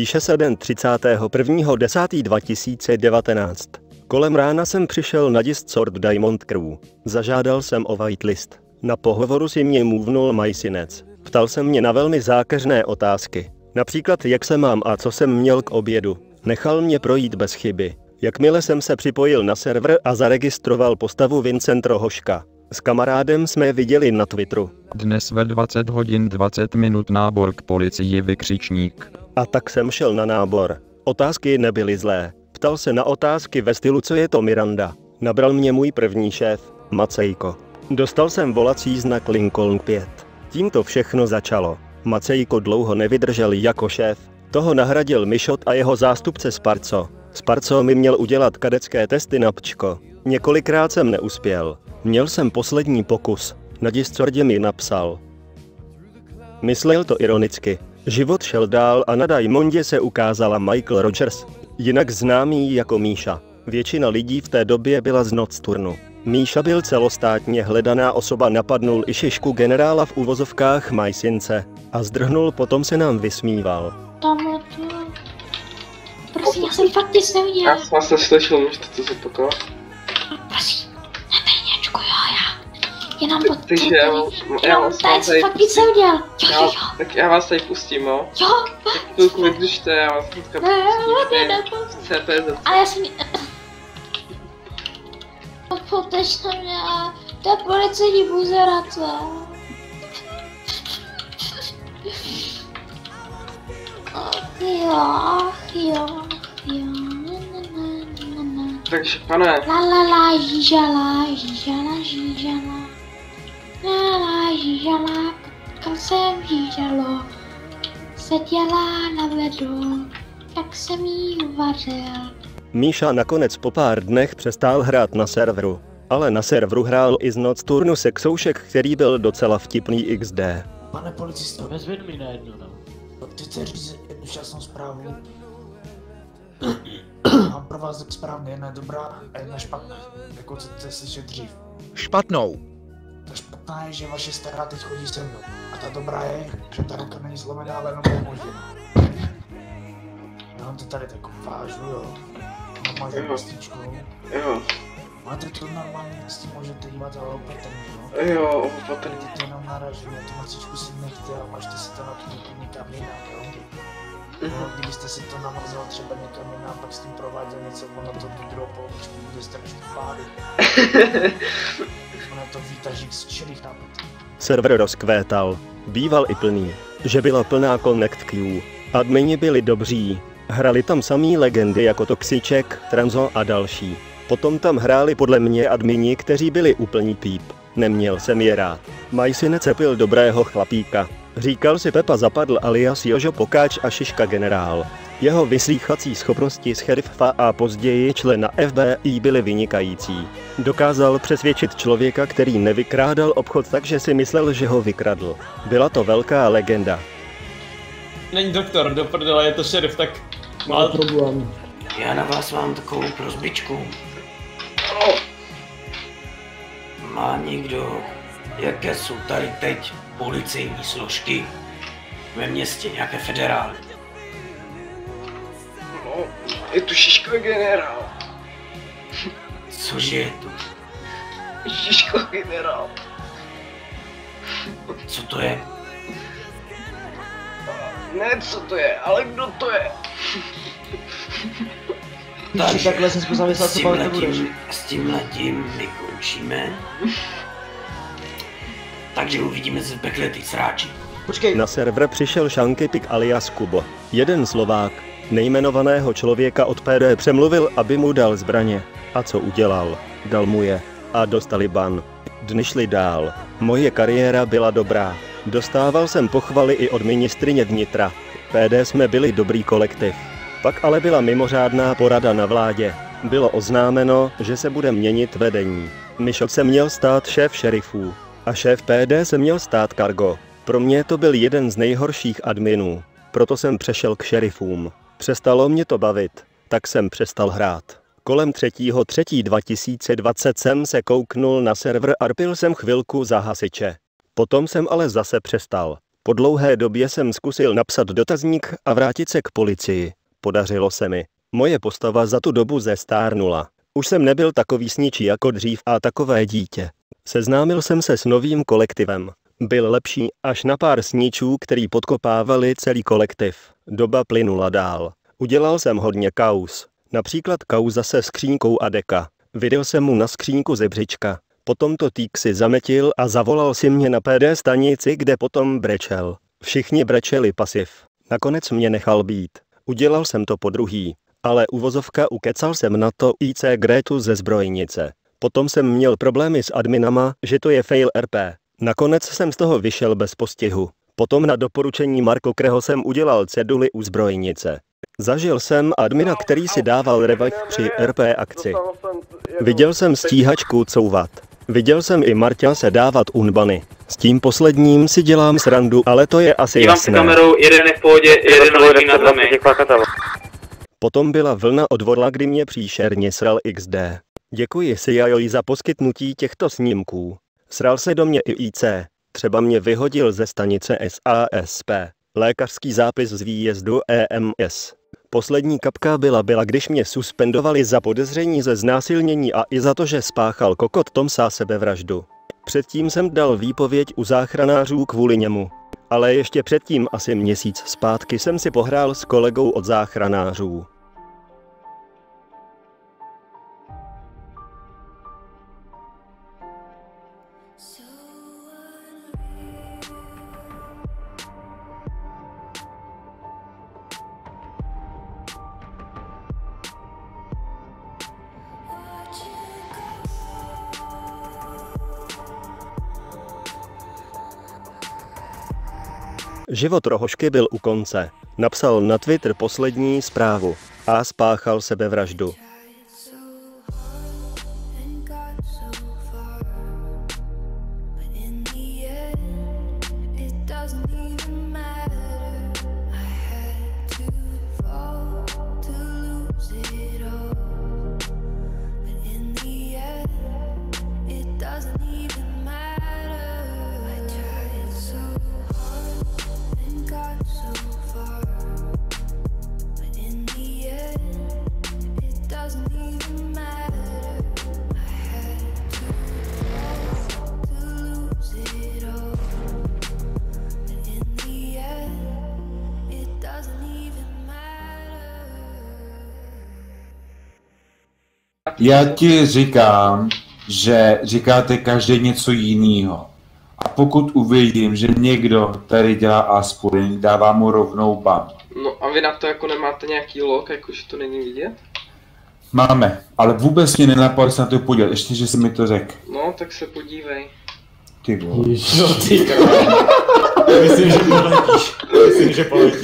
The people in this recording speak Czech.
Píše se den 31.10.2019. Kolem rána jsem přišel na Discord Diamond Crew. Zažádal jsem o whitelist. Na pohovoru si mě mluvnul majsinec. Ptal se mě na velmi zákeřné otázky. Například, jak se mám a co jsem měl k obědu. Nechal mě projít bez chyby. Jakmile jsem se připojil na server a zaregistroval postavu Vincent Rohoška. S kamarádem jsme je viděli na Twitteru. Dnes ve 20 hodin 20 minut nábor k policii vykřičník. A tak jsem šel na nábor. Otázky nebyly zlé. Ptal se na otázky ve stylu, co je to Miranda. Nabral mě můj první šéf, Macejko. Dostal jsem volací znak Lincoln 5. Tímto všechno začalo. Macejko dlouho nevydržel jako šéf. Toho nahradil Mišot a jeho zástupce Sparco. Sparco mi měl udělat kadecké testy na pčko. Několikrát jsem neuspěl. Měl jsem poslední pokus. Na Discordě mi napsal. Myslel to ironicky. Život šel dál a na Diamondě se ukázala Michael Rogers, jinak známý jako Míša. Většina lidí v té době byla z Nocturnu. Míša byl celostátně hledaná osoba, napadnul i šišku generála v uvozovkách Majsince a zdrhnul, potom se nám vysmíval. Tam. Prosím, já jsem fakt nic neudělal. Já jsem vás neslyšel, můžete to zopakovat? Prosím, nebrněčku, jo, já. Jenom pod Takže já já vás tady tady fakt nic neudělal. Jo, Já, jo, jo. tak já vás tady pustím, jo? Jo, Chvilku vydržte, já vás hnedka ne, ne, pustím. ne, ty ne, CPZ. Ale já jsem... Poteč na mě a to je policejní buzerace. Ach jo, ach jo, jo, na, na, na, na, na. Takže pane, La la la, žížala, žížala, žížala. La la, žížala, kam jsem žížalo. Seděla na ledu, tak jsem jí uvařil. Míša nakonec po pár dnech přestál hrát na serveru. Ale na serveru hrál i z Nocturnu sexoušek, který byl docela vtipný XD. Pane policisto, Vezměte mi na jedno, no. chci říct jednu šťastnou zprávu. Mám pro vás tak správně jedna dobrá a jedna špatná, jako chcete slyšet dřív. Špatnou. Ta špatná je, že vaše stará teď chodí se mnou. A ta dobrá je, že ta ruka není zlomená, ale jenom pomožděná. Já vám to tady tak vážu, jo. Normálně Jo. kostičku. jo, Máte to normálně, s tím můžete dívat, ale opatrně, jo. jo, opatrně. Teď to jenom naražuje, tu macičku si nechte a mažte si to na to někam jinam, jo. No, kdybyste si to namazal třeba někam jinam, pak s tím prováděl něco, ono to tu druhou polovičku bude strašně pálit. Ono to výtažík z čelých nápad. Server rozkvétal. Býval i plný. Že byla plná Connect Queue. Admini byli dobří. Hrali tam samý legendy jako Toxiček, Tranzo a další. Potom tam hráli podle mě admini, kteří byli úplný píp. Neměl jsem je rád. Maj si necepil dobrého chlapíka. Říkal si Pepa zapadl alias Jožo Pokáč a Šiška generál. Jeho vyslýchací schopnosti z sherifa a později člena FBI byly vynikající. Dokázal přesvědčit člověka, který nevykrádal obchod tak, že si myslel, že ho vykradl. Byla to velká legenda. Není doktor, do prdele, je to šerif, tak má problém. Já na vás mám takovou prozbičku. Má někdo, jaké jsou tady teď policejní složky ve městě, nějaké federály? No, je tu Šiško generál. Cože je tu? Šiško generál. Co to je? Ne, co to je, ale kdo to je? Takže takhle jsem zkusil myslet, s co tímhletím, nebudeš. s tímhletím my končíme. Takže uvidíme se v pekle ty sráči. Počkej, Na server přišel Šankypik alias Kubo. Jeden Slovák, nejmenovaného člověka od PD přemluvil, aby mu dal zbraně. A co udělal? Dal mu je. A dostali ban. Dny šly dál. Moje kariéra byla dobrá. Dostával jsem pochvaly i od ministrině vnitra. PD jsme byli dobrý kolektiv. Pak ale byla mimořádná porada na vládě. Bylo oznámeno, že se bude měnit vedení. Mišok se měl stát šéf šerifů. A šéf PD se měl stát Kargo. Pro mě to byl jeden z nejhorších adminů. Proto jsem přešel k šerifům. Přestalo mě to bavit, tak jsem přestal hrát. Kolem 3.3.2020 jsem se kouknul na server a rpil jsem chvilku za hasiče. Potom jsem ale zase přestal. Po dlouhé době jsem zkusil napsat dotazník a vrátit se k policii. Podařilo se mi. Moje postava za tu dobu zestárnula. Už jsem nebyl takový sničí jako dřív a takové dítě. Seznámil jsem se s novým kolektivem. Byl lepší až na pár sníčů, který podkopávali celý kolektiv. Doba plynula dál. Udělal jsem hodně kaus. Například kauza se skřínkou Adeka. Viděl jsem mu na skřínku zebřička. Potom to týk si zametil a zavolal si mě na PD stanici, kde potom brečel. Všichni brečeli pasiv. Nakonec mě nechal být. Udělal jsem to po druhý. Ale uvozovka ukecal jsem na to IC Gretu ze zbrojnice. Potom jsem měl problémy s adminama, že to je fail RP. Nakonec jsem z toho vyšel bez postihu. Potom na doporučení Marko Kreho jsem udělal ceduly u zbrojnice. Zažil jsem admina, který si dával revive při RP akci. Viděl jsem stíhačku couvat. Viděl jsem i Marťa se dávat unbany. S tím posledním si dělám srandu, ale to je asi Dívám jasné. kamerou, jeden je v pohodě, jeden leží na zemi. Potom byla vlna odvodla, kdy mě příšerně sral XD. Děkuji CIOI za poskytnutí těchto snímků. Sral se do mě i IC. Třeba mě vyhodil ze stanice SASP. Lékařský zápis z výjezdu EMS. Poslední kapka byla byla, když mě suspendovali za podezření ze znásilnění a i za to, že spáchal kokot Tomsa sebevraždu. Předtím jsem dal výpověď u záchranářů kvůli němu. Ale ještě předtím, asi měsíc zpátky, jsem si pohrál s kolegou od záchranářů. Život Rohošky byl u konce. Napsal na Twitter poslední zprávu a spáchal sebevraždu. Já ti říkám, že říkáte každý něco jiného. A pokud uvidím, že někdo tady dělá aspirin, dávám mu rovnou ban. No a vy na to jako nemáte nějaký log, jako že to není vidět? Máme, ale vůbec mě nenapadlo se na to podívat, ještě, že jsi mi to řekl. No, tak se podívej. Ty vole. No ty král. Myslím, že poletíš. Myslím, že poletíš.